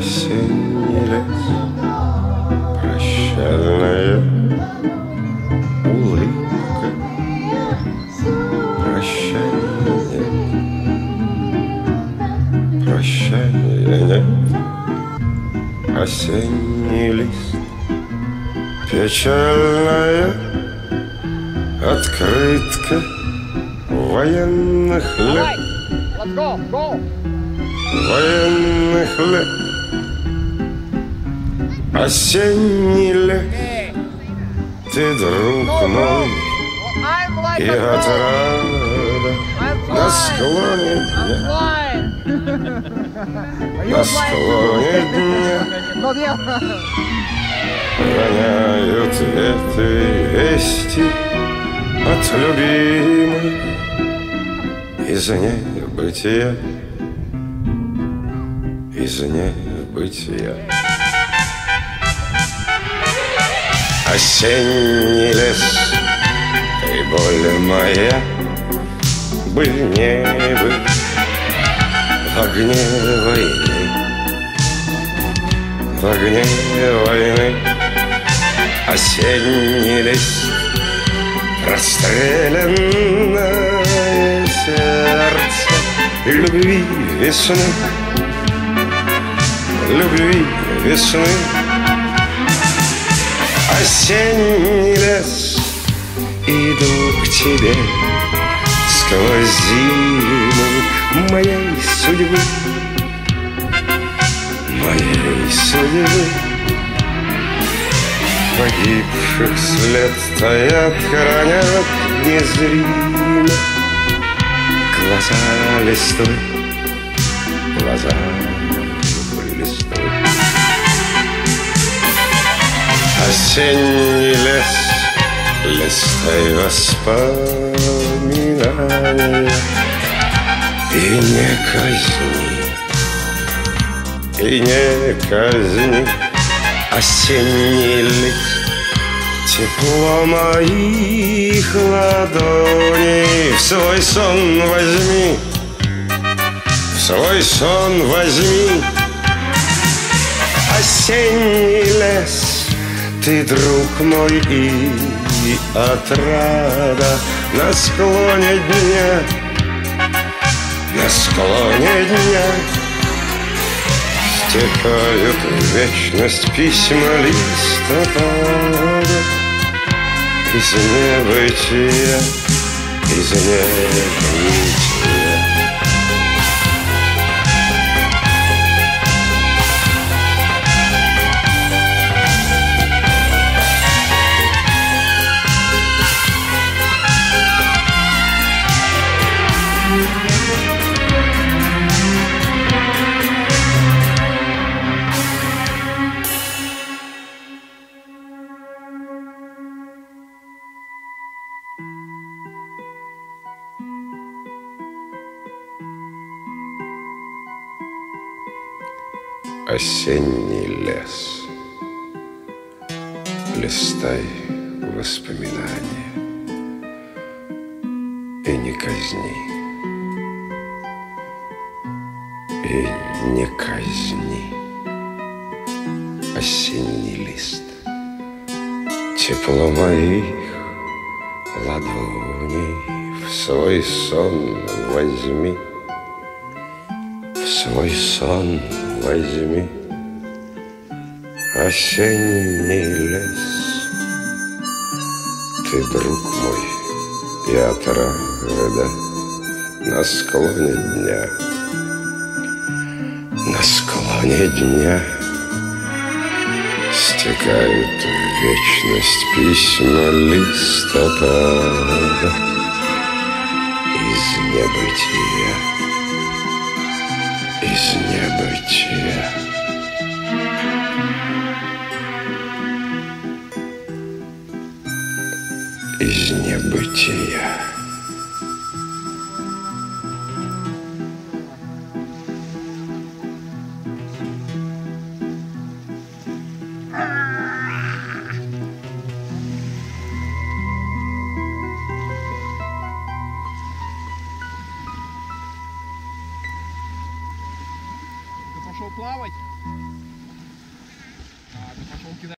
осенний лес, прощальная улыбка, прощание, прощание нет, осенний лист, печальная открытка военных лет. Военных лет Осенний лет. Ты, друг мой, и отрада На склоне дня, на склоне дня. Роняют ветви вести От любимых Из небытия. Из небытия Осенний лес И боль моя Быль не быть В огне войны. В огне войны. Осенний лист Расстрелянное сердце Любви весны. Любви весны Осенний лес. Иду к тебе Сквозь зиму Моей судьбы. Моей судьбы. Погибших след стоят, хранят незримо Глаза листвы, глаза листвы Осенний лес, листай воспоминания И не казни, и не казни. Осенний лист Тепло моих ладоней В свой сон возьми В свой сон возьми. Осенний лес Ты друг мой и отрада На склоне дня. На склоне дня Стекают в вечность письма листопада. Из небытия, из небытия Осенний лес. Листай воспоминания И не казни. И не казни. Осенний лист. Тепло моих ладоней В свой сон возьми. В свой сон возьми Осенний лес. Ты, друг мой, и отрада На склоне дня. На склоне дня Стекают в вечность письма листопада Из небытия Из небытия. Из небытия пошел плавать. Так, пошел кидать.